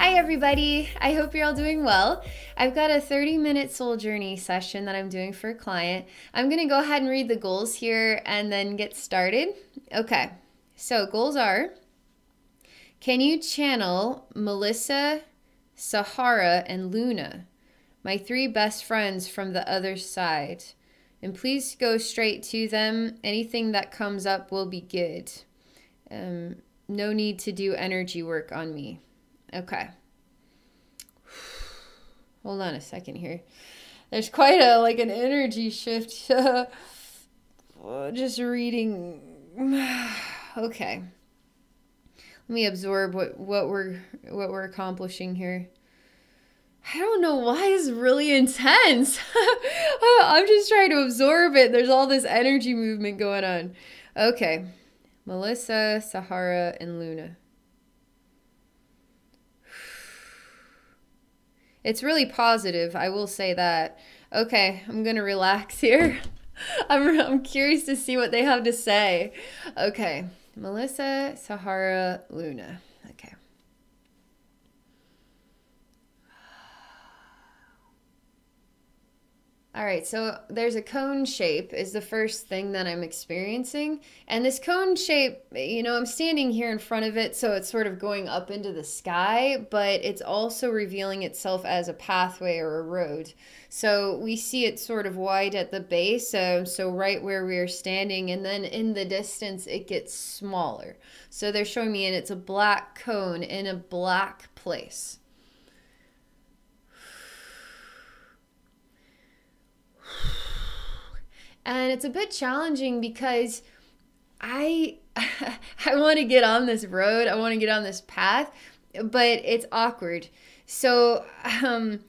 Hi, everybody. I hope you're all doing well. I've got a 30 minute soul journey session that I'm doing for a client. I'm going to go ahead and read the goals here and then get started. Okay, so goals are Can you channel Melissa, Sahara, and Luna, my three best friends from the other side? And please go straight to them. Anything that comes up will be good. Um, no need to do energy work on me. Okay. Hold on a second here. There's quite a like an energy shift. Just reading. okay. Let me absorb what what we're what we're accomplishing here. I don't know why it's really intense. I'm just trying to absorb it. There's all this energy movement going on. Okay. Melissa, Sahara, and Luna. It's really positive, I will say that. Okay, I'm gonna relax here. I'm, I'm curious to see what they have to say. Okay, Melissa, Sahara, Luna. Okay. All right, so there's a cone shape is the first thing that I'm experiencing. And this cone shape, you know, I'm standing here in front of it, so it's sort of going up into the sky, but it's also revealing itself as a pathway or a road. So we see it sort of wide at the base, so, so right where we are standing, and then in the distance it gets smaller. So they're showing me, and it's a black cone in a black place. And it's a bit challenging because I I want to get on this road, I want to get on this path, but it's awkward. So, um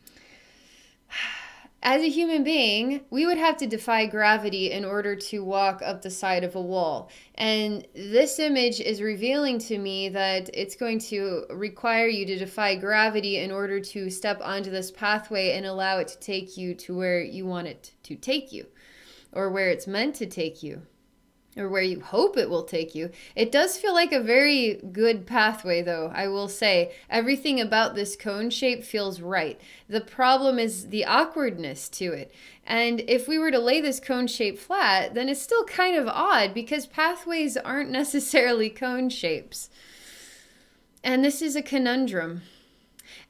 as a human being, we would have to defy gravity in order to walk up the side of a wall. And this image is revealing to me that it's going to require you to defy gravity in order to step onto this pathway and allow it to take you to where you want it to take you or where it's meant to take you or where you hope it will take you. It does feel like a very good pathway, though, I will say. Everything about this cone shape feels right. The problem is the awkwardness to it. And if we were to lay this cone shape flat, then it's still kind of odd because pathways aren't necessarily cone shapes. And this is a conundrum.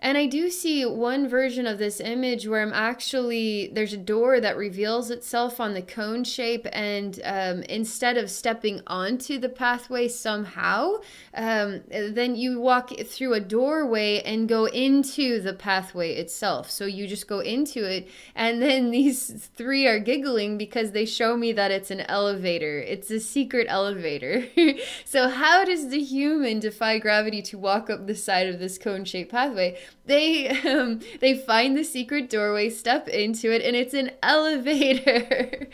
And I do see one version of this image where I'm actually, there's a door that reveals itself on the cone shape. And um, instead of stepping onto the pathway somehow, um, then you walk through a doorway and go into the pathway itself. So you just go into it. And then these three are giggling because they show me that it's an elevator. It's a secret elevator. so, how does the human defy gravity to walk up the side of this cone shaped pathway? They um, they find the secret doorway, step into it, and it's an elevator.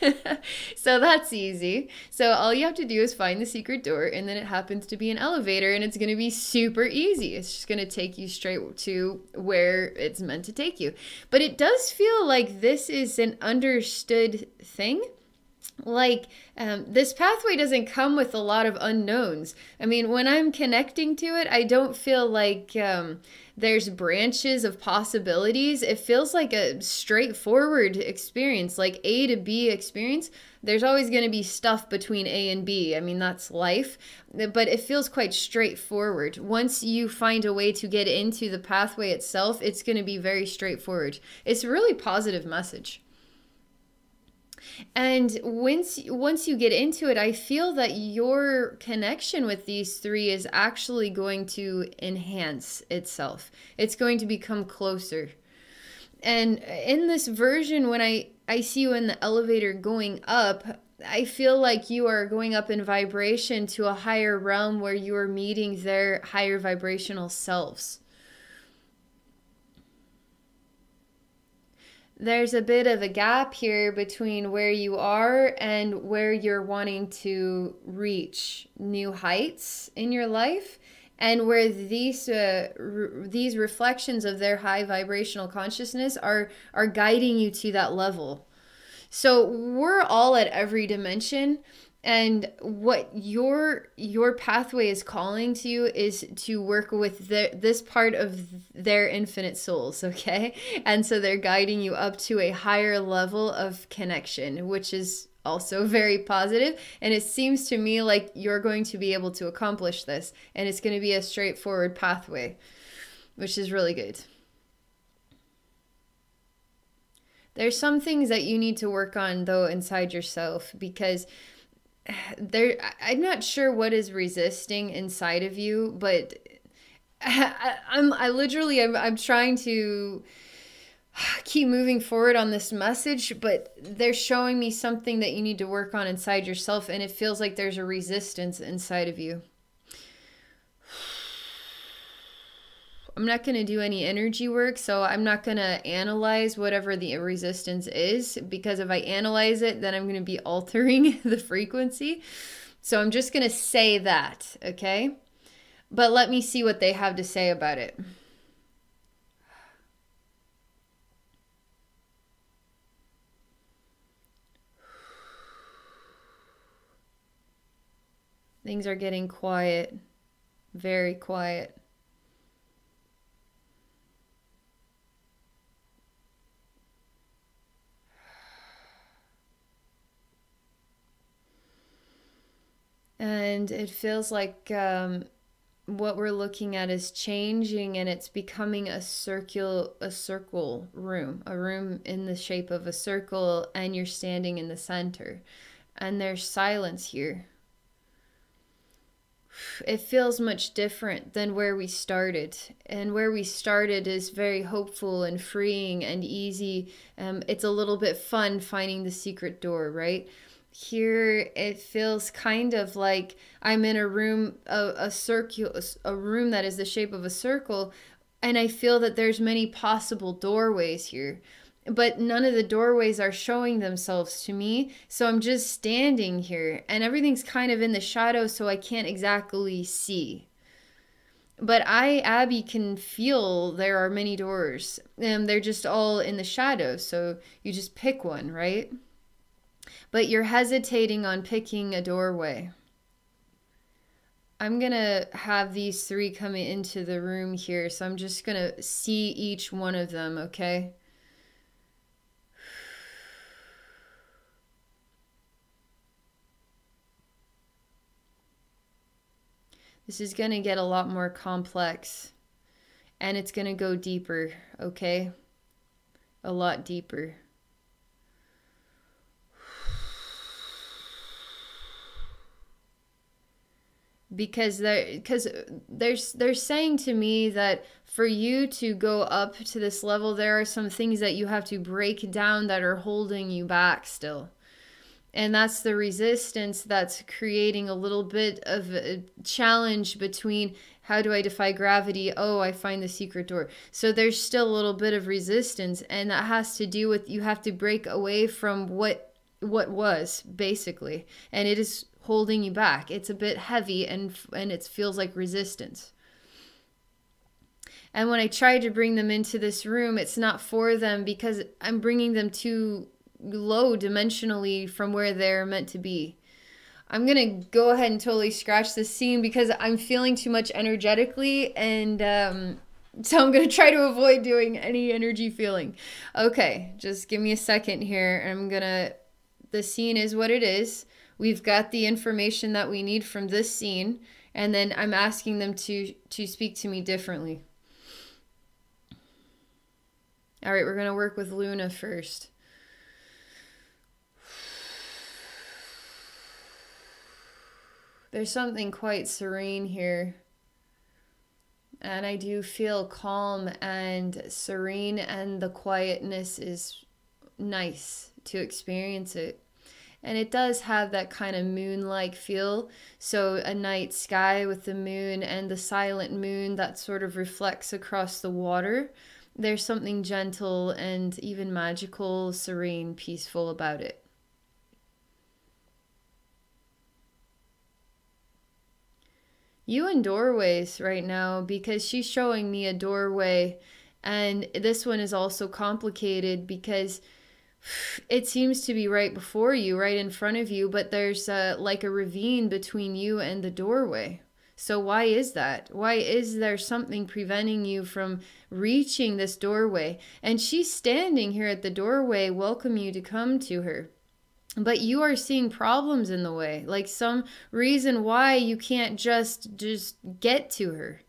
so that's easy. So all you have to do is find the secret door, and then it happens to be an elevator, and it's to be super easy. It's just to take you straight to where it's meant to take you. But it does feel like this is an understood thing like um, this pathway doesn't come with a lot of unknowns. I mean when i'm connecting to it i don't feel like um, there's branches of possibilities. It feels like a straightforward experience like a to b experience. There's always going to be stuff between a and b. I mean that's life. But it feels quite straightforward. Once you find a way to get into the pathway itself it's going to be very straightforward. It's a really positive message and once once you get into it, I feel that your connection with these three is actually going to enhance itself. It's going to become closer. And in this version when I I see you in the elevator going up, I feel like you are going up in vibration to a higher realm where you are meeting their higher vibrational selves. There's a bit of a gap here between where you are and where you're wanting to reach new heights in your life and where these uh, re- these reflections of their high vibrational consciousness are are guiding you to that level. So we're all at every dimension and what your your pathway is calling to you is to work with the, this part of their infinite souls okay? And so they're guiding you up to a higher level of connection which is also very positive. And it seems to me like you're going to be able to accomplish this. And it's going to be a straightforward pathway which is really good. There's some things that you need to work on though inside yourself because there i'm not sure what is resisting inside of you but I, am I literally I'm, I'm trying to keep moving forward on this message but they're showing me something that you need to work on inside yourself and it feels like there's a resistance inside of you I'm not going to do any energy work, so I'm not going to analyze whatever the resistance is because if I analyze it, then I'm going to be altering the frequency. So I'm just going to say that, okay? But let me see what they have to say about it. Things are getting quiet, very quiet. And it feels like um, what we're looking at is changing and it's becoming a circle a circle room a room in the shape of a circle and you're standing in the center. And there's silence here. It feels much different than where we started. And where we started is very hopeful and freeing and easy. Um, it's a little bit fun finding the secret door right here it feels kind of like I'm in a room a, a circle a room that is the shape of a circle and I feel that there's many possible doorways here but none of the doorways are showing themselves to me so I'm just standing here and everything's kind of in the shadow so I can't exactly see but I, Abbey, can feel there are many doors. and they're just all in the shadow. So you just pick one, right? But you're hesitating on picking a doorway. I'm going to have these three coming into the room here, so I'm just going to see each one of them, okay? This is going to get a lot more complex and it's going to go deeper, okay? A lot deeper. Because they're because they're they're saying to me that for you to go up to this level there are some things that you have to break down that are holding you back still and that's the resistance that's creating a little bit of a challenge between how do I defy gravity? Oh, I find the secret door. So there's still a little bit of resistance and that has to do with you have to break away from what what was basically. And it is holding you back. It's a bit heavy and and it feels like resistance. And when I try to bring them into this room, it's not for them because I'm bringing them too low dimensionally from where they're meant to be. I'm going to go ahead and totally scratch this scene because I'm feeling too much energetically and um, so I'm going to try to avoid doing any energy feeling. Okay, just give me a second here. I'm going to the scene is what it is. We've got the information that we need from this scene, and then I'm asking them to to speak to me differently. All right, we're going to work with Luna first. There's something quite serene here. And I do feel calm and serene, and the quietness is nice to experience it and it does have that kind of moon like feel. So, a night sky with the moon and the silent moon that sort of reflects across the water. There's something gentle and even magical, serene, peaceful about it. You in doorways right now because she's showing me a doorway, and this one is also complicated because it seems to be right before you, right in front of you, but there's uh, like a ravine between you and the doorway. So, why is that? Why is there something preventing you from reaching this doorway? And she's standing here at the doorway, welcome you to come to her. But you are seeing problems in the way, like some reason why you can't just just get to her.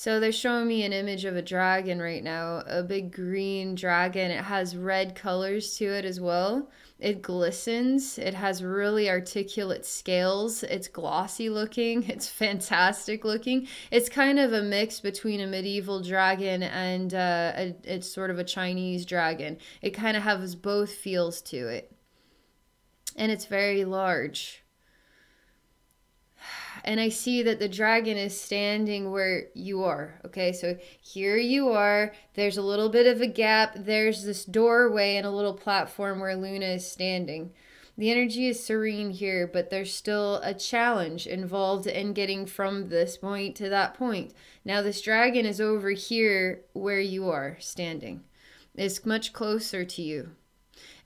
So they're showing me an image of a dragon right now, a big green dragon. It has red colors to it as well. It glistens. It has really articulate scales. It's glossy looking. It's fantastic looking. It's kind of a mix between a medieval dragon and uh, a, it's sort of a Chinese dragon. It kind of has both feels to it. And it's very large and I see that the dragon is standing where you are. Okay, so here you are. There's a little bit of a gap. There's this doorway and a little platform where Luna is standing. The energy is serene here, but there's still a challenge involved in getting from this point to that point. Now, this dragon is over here where you are standing, it's much closer to you.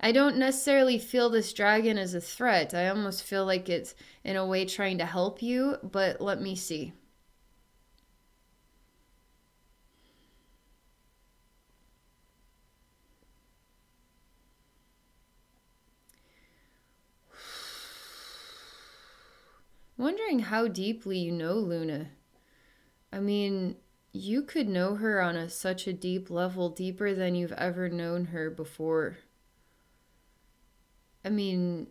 I don't necessarily feel this dragon as a threat. I almost feel like it's in a way trying to help you, but let me see. Wondering how deeply you know Luna. I mean, you could know her on a such a deep level, deeper than you've ever known her before. I mean,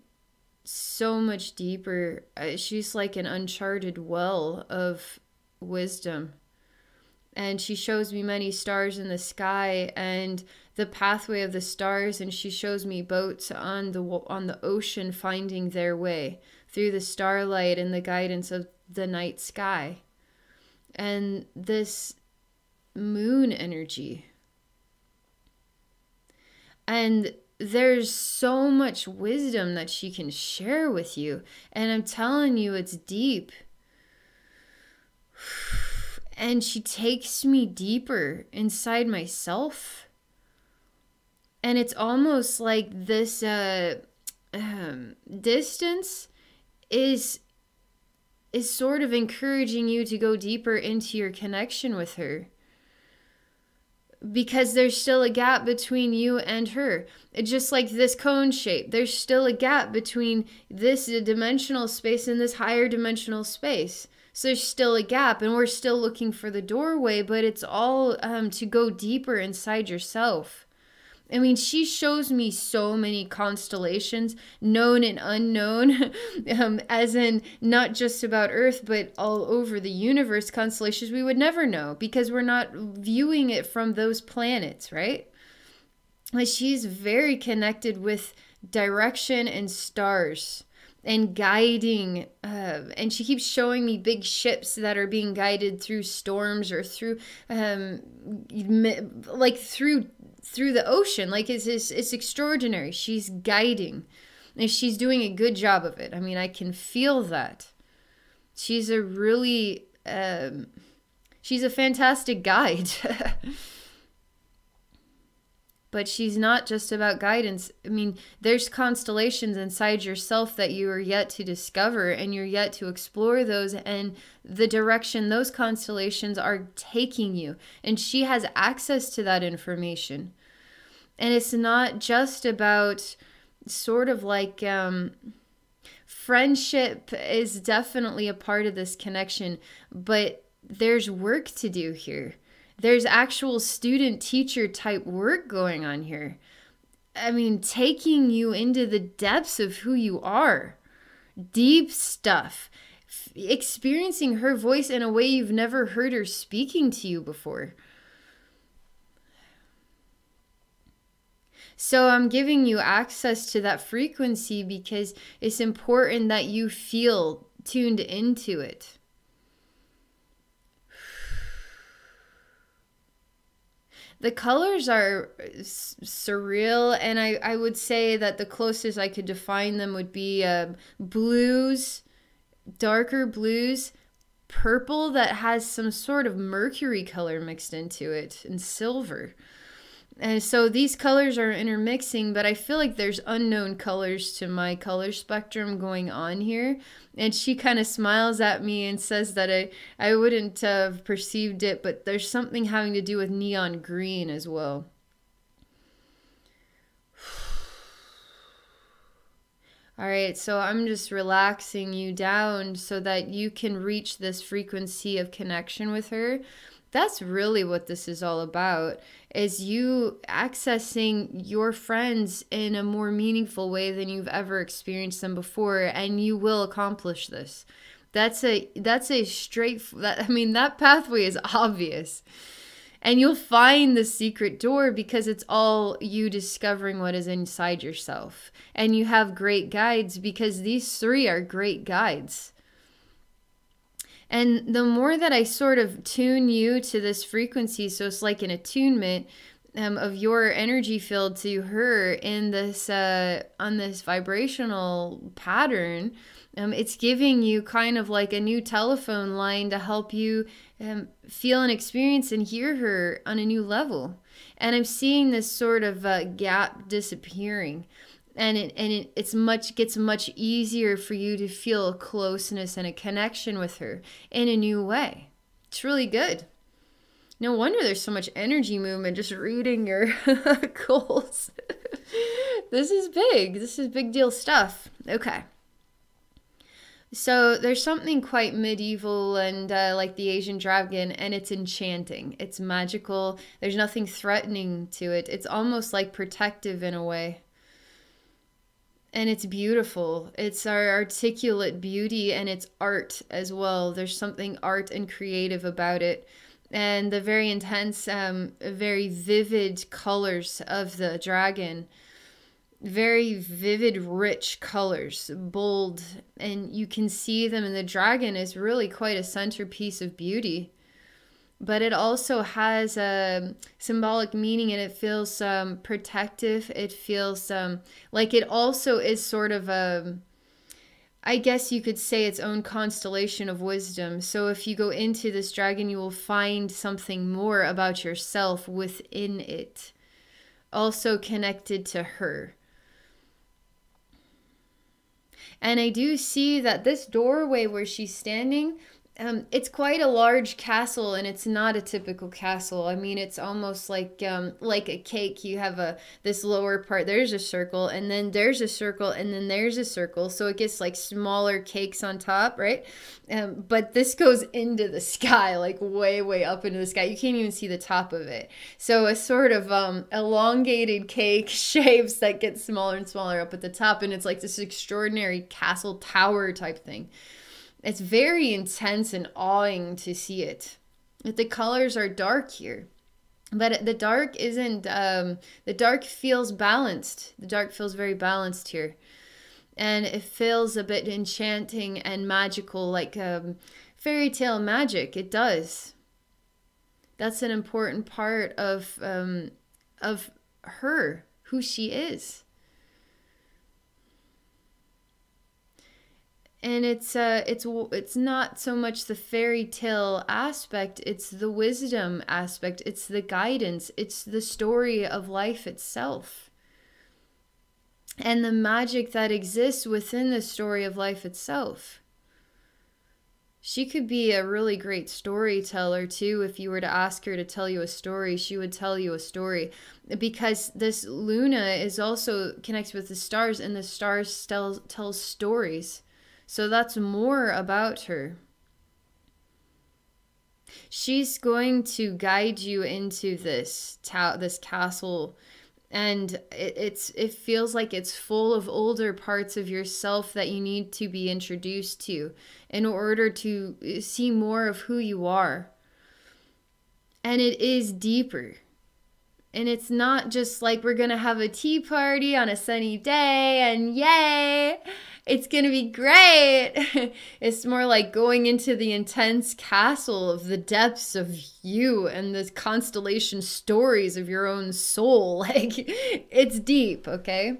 so much deeper. Uh, she's like an uncharted well of wisdom. And she shows me many stars in the sky and the pathway of the stars and she shows me boats on the on the ocean finding their way through the starlight and the guidance of the night sky. And this moon energy. And there's so much wisdom that she can share with you. And I'm telling you, it's deep. And she takes me deeper inside myself. And it's almost like this uh, um, distance is is sort of encouraging you to go deeper into your connection with her because there's still a gap between you and her. It's just like this cone shape, there's still a gap between this dimensional space and this higher dimensional space. So there's still a gap, and we're still looking for the doorway, but it's all um, to go deeper inside yourself. I mean, she shows me so many constellations, known and unknown, um, as in not just about Earth, but all over the universe, constellations we would never know because we're not viewing it from those planets, right? Like she's very connected with direction and stars and guiding uh, and she keeps showing me big ships that are being guided through storms or through um, like through through the ocean. Like it's, it's, it's extraordinary. She's guiding and she's doing a good job of it. I mean, I can feel that. She's a really, um, she's a fantastic guide. but she's not just about guidance. I mean, there's constellations inside yourself that you are yet to discover and you're yet to explore those and the direction those constellations are taking you. And she has access to that information. And it's not just about sort of like um, friendship is definitely a part of this connection, but there's work to do here there's actual student teacher type work going on here. I mean, taking you into the depths of who you are, deep stuff, F- experiencing her voice in a way you've never heard her speaking to you before. So I'm giving you access to that frequency because it's important that you feel tuned into it. The colors are surreal and I, I would say that the closest i could define them would be uh, blues darker blues purple that has some sort of mercury color mixed into it and silver and so these colors are intermixing, but I feel like there's unknown colors to my color spectrum going on here. And she kind of smiles at me and says that I, I wouldn't have perceived it, but there's something having to do with neon green as well. All right, so I'm just relaxing you down so that you can reach this frequency of connection with her. That's really what this is all about is you accessing your friends in a more meaningful way than you've ever experienced them before and you will accomplish this. That's a that's a straight that i mean that pathway is obvious and you'll find the secret door because it's all you discovering what is inside yourself. And you have great guides because these three are great guides. And the more that I sort of tune you to this frequency, so it's like an attunement um, of your energy field to her in this uh, on this vibrational pattern, um, it's giving you kind of like a new telephone line to help you um, feel and experience and hear her on a new level. And I'm seeing this sort of uh, gap disappearing and it and it, it's much gets much easier for you to feel a closeness and a connection with her in a new way. It's really good. No wonder there's so much energy movement just reading your goals. this is big. This is big deal stuff. Okay. So there's something quite medieval and uh, like the Asian dragon, and it's enchanting. It's magical. There's nothing threatening to it. It's almost like protective in a way and it's beautiful. It's our articulate beauty and it's art as well. There's something art and creative about it. And the very intense, um, very vivid colors of the dragon. Very vivid, rich colors, bold, and you can see them. And the dragon is really quite a centerpiece of beauty but it also has a symbolic meaning and it feels um, protective. It feels um, like it also is sort of a, I guess you could say its own constellation of wisdom. So if you go into this dragon, you will find something more about yourself within it, also connected to her. And I do see that this doorway where she's standing, um, it's quite a large castle, and it's not a typical castle. I mean, it's almost like um, like a cake. You have a this lower part. There's a circle, and then there's a circle, and then there's a circle. So it gets like smaller cakes on top, right? Um, but this goes into the sky, like way way up into the sky. You can't even see the top of it. So a sort of um, elongated cake shapes that get smaller and smaller up at the top, and it's like this extraordinary castle tower type thing. It's very intense and awing to see it. The colors are dark here. But the dark isn't, um, the dark feels balanced. The dark feels very balanced here. And it feels a bit enchanting and magical, like um, fairy tale magic. It does. That's an important part of, um, of her, who she is. And it's uh it's it's not so much the fairy tale aspect it's the wisdom aspect it's the guidance it's the story of life itself. And the magic that exists within the story of life itself. She could be a really great storyteller too if you were to ask her to tell you a story she would tell you a story. Because this luna is also connects with the stars and the stars tell tells stories so that's more about her. She's going to guide you into this ta- this castle and it, it's it feels like it's full of older parts of yourself that you need to be introduced to in order to uh, see more of who you are. And it is deeper. And it's not just like we're going to have a tea party on a sunny day and yay It's going to be great. it's more like going into the intense castle of the depths of you and the constellation stories of your own soul. Like it's deep, okay?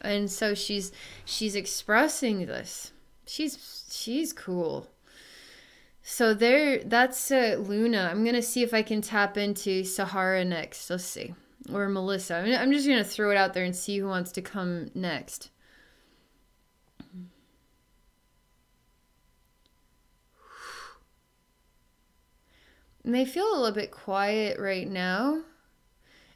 And so she's she's expressing this. She's she's cool. So there that's uh, Luna. I'm going to see if I can tap into Sahara next. Let's see. Or Melissa. I'm just going to throw it out there and see who wants to come next. They feel a little bit quiet right now.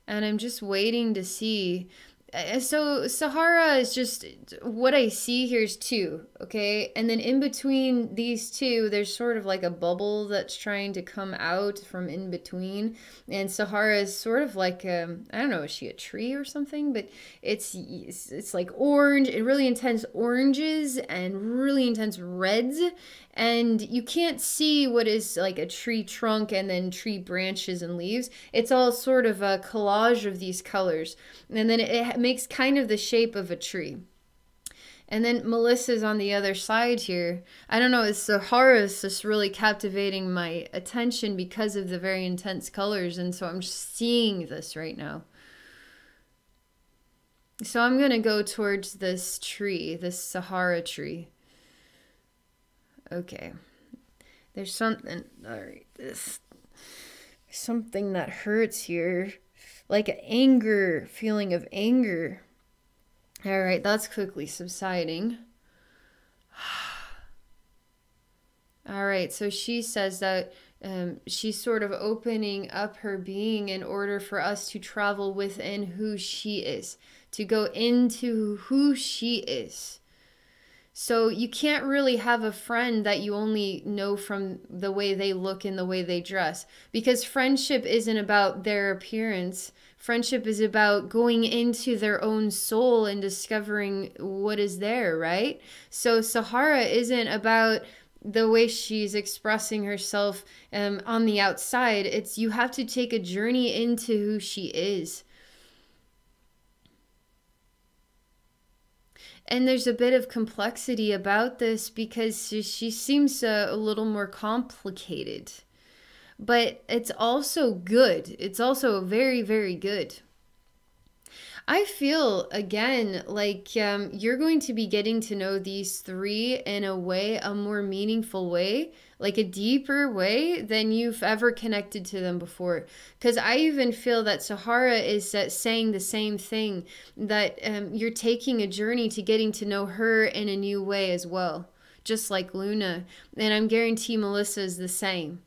And I'm just waiting to see uh, so Sahara is just what I see here is two, okay? And then in between these two, there's sort of like a bubble that's trying to come out from in between. And Sahara is sort of like um, I don't know, is she a tree or something? But it's it's, like orange, really intense oranges and really intense reds and you can't see what is like a tree trunk and then tree branches and leaves. It's all sort of a collage of these colors, and then it makes kind of the shape of a tree. And then Melissa's on the other side here. I don't know, it's Sahara's just really captivating my attention because of the very intense colors, and so I'm just seeing this right now. So I'm going to go towards this tree, this Sahara tree. Okay. There's something. All right. This. Something that hurts here. Like an anger, feeling of anger. All right. That's quickly subsiding. All right. So she says that. Um, she's sort of opening up her being in order for us to travel within who she is, to go into who she is. So you can't really have a friend that you only know from the way they look and the way they dress because friendship isn't about their appearance. Friendship is about going into their own soul and discovering what is there, right? So Sahara isn't about the way she's expressing herself um, on the outside. It's you have to take a journey into who she is. And there's a bit of complexity about this because she, seems a, a little more complicated. But it's also good. It's also very very good. I feel again like um, you're going to be getting to know these three in a way, a more meaningful way, like a deeper way than you've ever connected to them before. Because I even feel that Sahara is uh, saying the same thing that um, you're taking a journey to getting to know her in a new way as well, just like Luna. And I'm guarantee Melissa is the same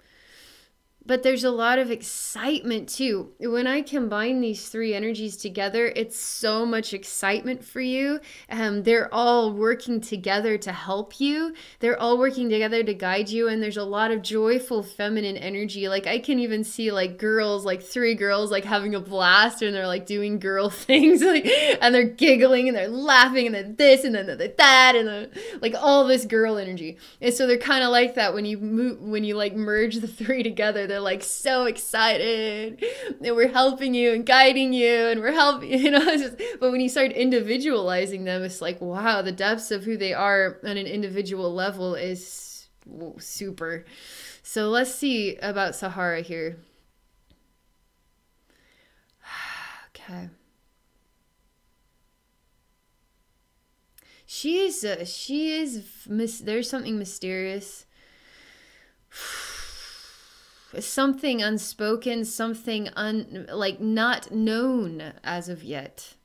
but there's a lot of excitement too. When I combine these three energies together, it's so much excitement for you. Um, they're all working together to help you, they're all working together to guide you, and there's a lot of joyful feminine energy. Like, I can even see like girls, like three girls, like having a blast and they're like doing girl things, like, and they're giggling and they're laughing and then this and then the, that and then, like all this girl energy. And so they're kind of like that when you move, when you like merge the three together. They're like so excited and we're helping you and guiding you and we're helping you know just, but when you start individualizing them it's like wow the depths of who they are on an individual level is super. So let's see about sahara here. Okay. She is uh, she is there's something mysterious something unspoken, something un like not known as of yet.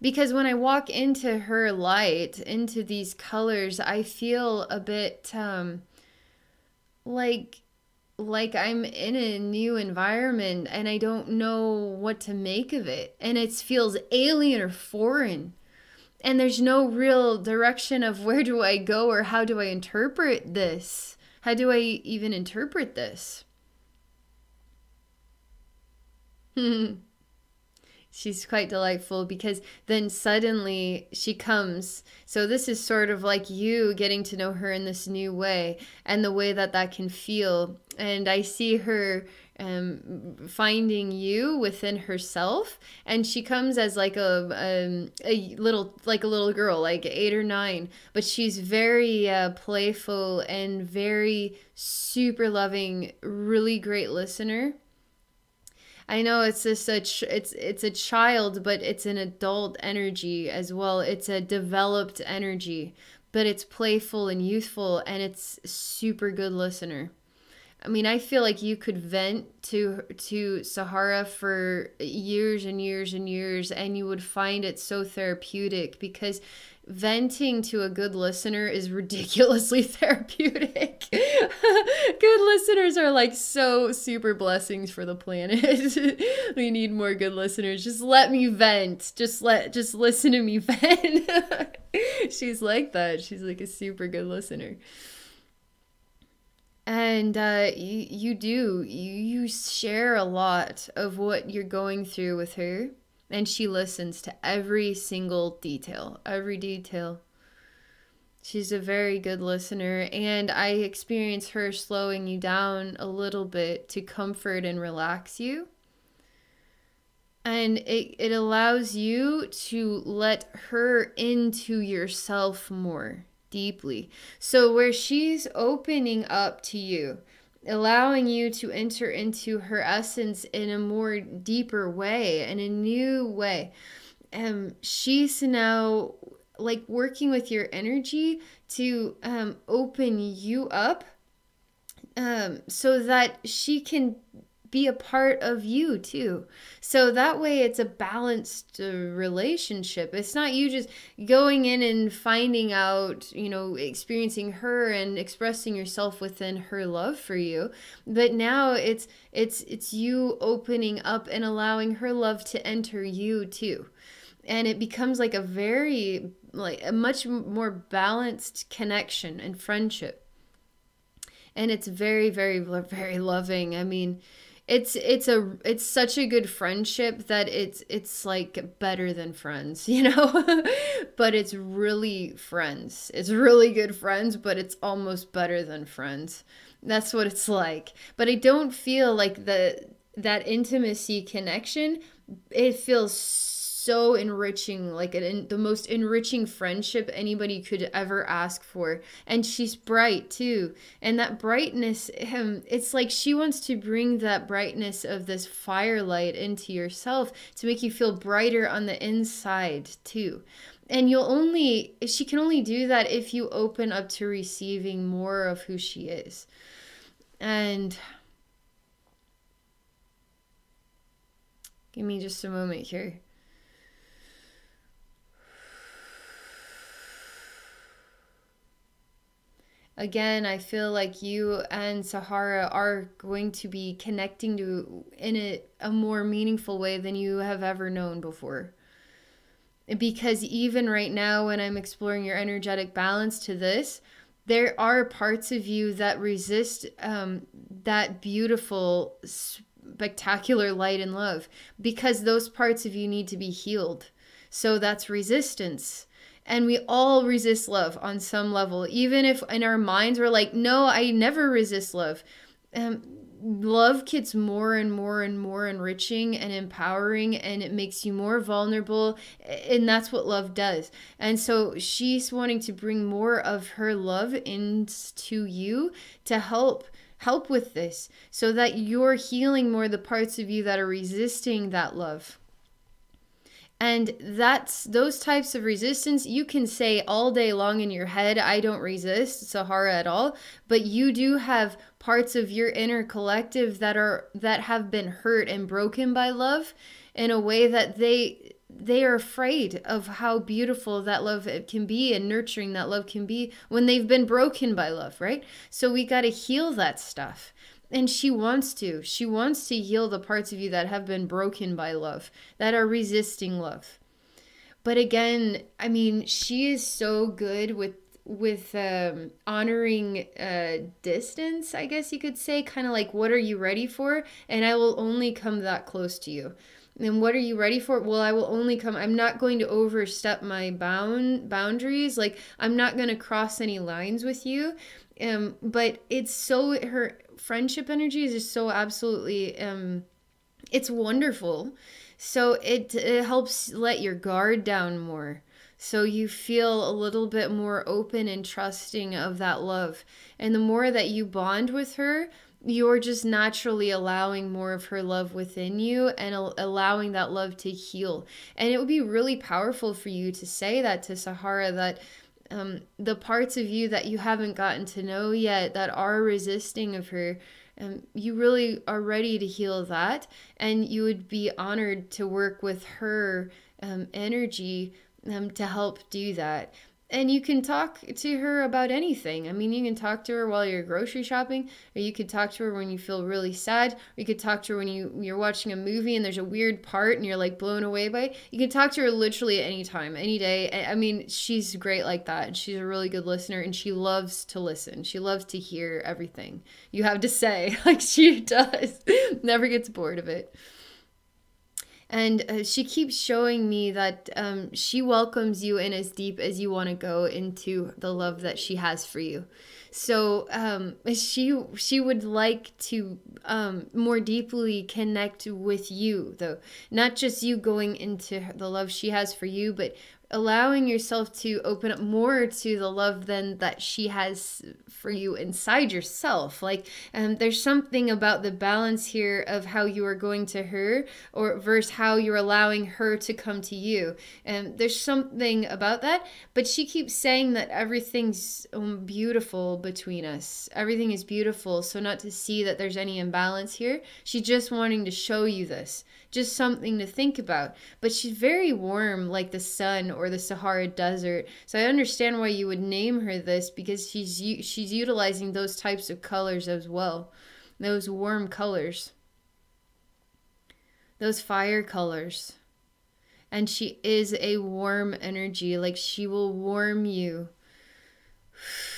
Because when I walk into her light, into these colors, I feel a bit um like like I'm in a new environment and I don't know what to make of it. And it feels alien or foreign. And there's no real direction of where do I go or how do I interpret this how do I even interpret this? She's quite delightful because then suddenly she comes. So, this is sort of like you getting to know her in this new way and the way that that can feel. And I see her um, finding you within herself and she comes as like a, um, a little like a little girl like eight or nine but she's very uh, playful and very super loving really great listener I know it's just a ch- it's it's a child, but it's an adult energy as well. It's a developed energy, but it's playful and youthful, and it's super good listener. I mean, I feel like you could vent to to Sahara for years and years and years, and you would find it so therapeutic because venting to a good listener is ridiculously therapeutic. good listeners are like so super blessings for the planet. we need more good listeners. Just let me vent. Just let just listen to me vent. She's like that. She's like a super good listener and uh, you you do you you share a lot of what you're going through with her, and she listens to every single detail, every detail. She's a very good listener, and I experience her slowing you down a little bit to comfort and relax you. And it, it allows you to let her into yourself more deeply. So, where she's opening up to you, allowing you to enter into her essence in a more deeper way, in a new way, um, she's now like working with your energy to um, open you up um, so that she can be a part of you too. So that way it's a balanced uh, relationship. It's not you just going in and finding out, you know, experiencing her and expressing yourself within her love for you, but now it's it's it's you opening up and allowing her love to enter you too. And it becomes like a very like a much more balanced connection and friendship. And it's very very very loving. I mean, it's it's a it's such a good friendship that it's it's like better than friends you know? But it's really friends. It's really good friends but it's almost better than friends. That's what it's like. But i don't feel like the that intimacy connection it feels so enriching, like an, the most enriching friendship anybody could ever ask for. And she's bright too. And that brightness, um, it's like she wants to bring that brightness of this firelight into yourself to make you feel brighter on the inside too. And you'll only, she can only do that if you open up to receiving more of who she is. And give me just a moment here. Again i feel like you and sahara are going to be connecting to in a, a more meaningful way than you have ever known before. Because even right now when i'm exploring your energetic balance to this there are parts of you that resist um, that beautiful spectacular light and love. Because those parts of you need to be healed. So that's resistance and we all resist love on some level even if in our minds we're like no i never resist love. Um, love gets more and more and more enriching and empowering and it makes you more vulnerable and that's what love does. And so she's wanting to bring more of her love into you to help help with this so that you're healing more the parts of you that are resisting that love and that's those types of resistance you can say all day long in your head, I don't resist Sahara at all, but you do have parts of your inner collective that are that have been hurt and broken by love in a way that they they are afraid of how beautiful that love can be and nurturing that love can be when they've been broken by love, right? So we got to heal that stuff. And she wants to. She wants to heal the parts of you that have been broken by love, that are resisting love. But again, I mean, she is so good with with um, honoring uh, distance, I guess you could say, kind of like, what are you ready for? And I will only come that close to you. And what are you ready for? Well, I will only come. I'm not going to overstep my bound boundaries. Like I'm not going to cross any lines with you. Um, but it's so her friendship energy is just so absolutely um, it's wonderful. So it it helps let your guard down more. So you feel a little bit more open and trusting of that love. And the more that you bond with her, you're just naturally allowing more of her love within you and allowing that love to heal. And it would be really powerful for you to say that to Sahara that um, the parts of you that you haven't gotten to know yet that are resisting of her, um, you really are ready to heal that. And you would be honored to work with her um, energy um, to help do that and you can talk to her about anything. I mean, you can talk to her while you're grocery shopping, or you could talk to her when you feel really sad, or you could talk to her when you you're watching a movie and there's a weird part and you're like blown away by it. You can talk to her literally any time, any day. I mean, she's great like that. She's a really good listener and she loves to listen. She loves to hear everything you have to say, like she does. Never gets bored of it and uh, she keeps showing me that um, she welcomes you in as deep as you want to go into the love that she has for you. So um, she she would like to um, more deeply connect with you though. Not just you going into the love she has for you but allowing yourself to open up more to the love than that she has for you inside yourself. Like um, there's something about the balance here of how you are going to her or versus how you're allowing her to come to you. And there's something about that but she keeps saying that everything's um, beautiful between us. Everything is beautiful. So not to see that there's any imbalance here. She's just wanting to show you this just something to think about. But she's very warm, like the sun or the Sahara Desert. So I understand why you would name her this because she's she's utilizing those types of colors as well, those warm colors, those fire colors. And she is a warm energy, like she will warm you.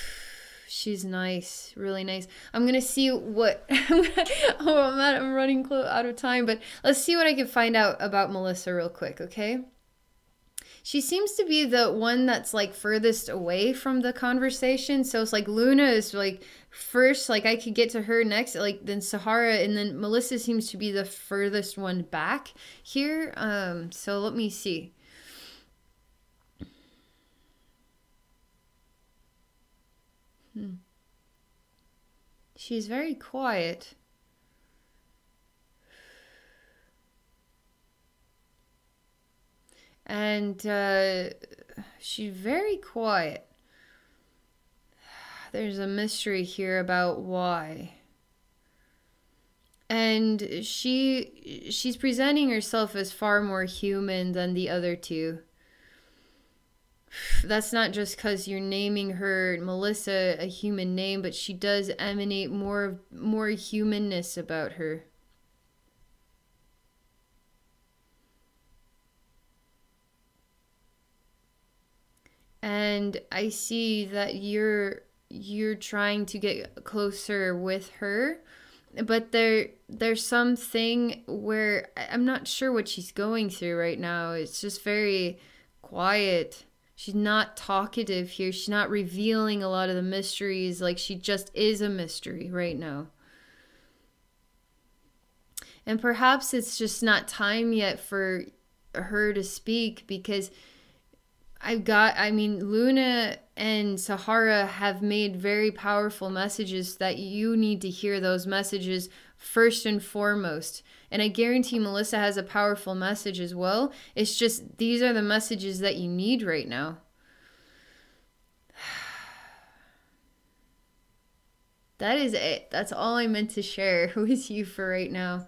she's nice, really nice. I'm gonna see what. oh, I'm, at, I'm running out of time, but let's see what I can find out about Melissa real quick, okay? She seems to be the one that's like furthest away from the conversation. So it's like Luna is like first, like I could get to her next, like then Sahara, and then Melissa seems to be the furthest one back here. Um, so let me see. Hmm. She's very quiet. And uh, she's very quiet. There's a mystery here about why. And she she's presenting herself as far more human than the other two that's not just because you're naming her Melissa a human name, but she does emanate more more humanness about her. And I see that you're you're trying to get closer with her, but there there's something where I'm not sure what she's going through right now. It's just very quiet she's not talkative here. She's not revealing a lot of the mysteries. Like she just is a mystery right now. And perhaps it's just not time yet for her to speak because I've got, I mean, Luna and Sahara have made very powerful messages that you need to hear those messages first and foremost. And I guarantee Melissa has a powerful message as well. It's just these are the messages that you need right now. That is it. That's all I meant to share with you for right now.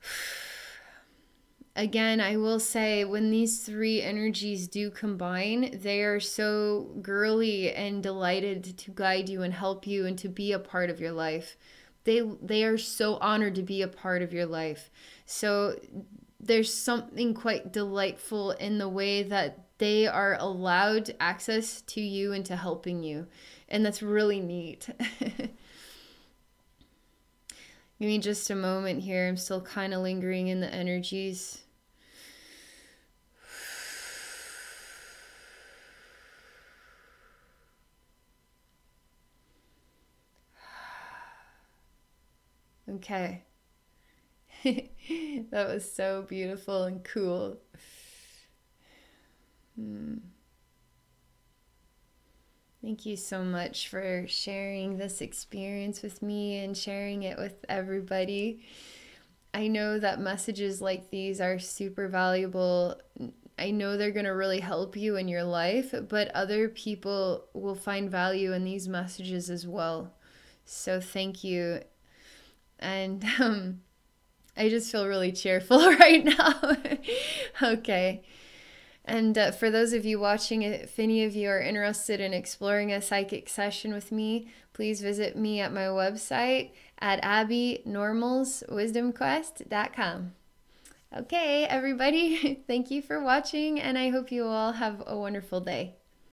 Again, I will say when these three energies do combine, they are so girly and delighted to guide you and help you and to be a part of your life they they are so honored to be a part of your life so there's something quite delightful in the way that they are allowed access to you and to helping you and that's really neat Give me just a moment here. I'm still kind of lingering in the energies. Okay. that was so beautiful and cool. Hmm. Thank you so much for sharing this experience with me and sharing it with everybody. I know that messages like these are super valuable. I know they're going to really help you in your life, but other people will find value in these messages as well. So thank you. And um, I just feel really cheerful right now. okay. And uh, for those of you watching, if any of you are interested in exploring a psychic session with me, please visit me at my website at abbeynormalswisdomquest.com. Okay, everybody, thank you for watching, and I hope you all have a wonderful day.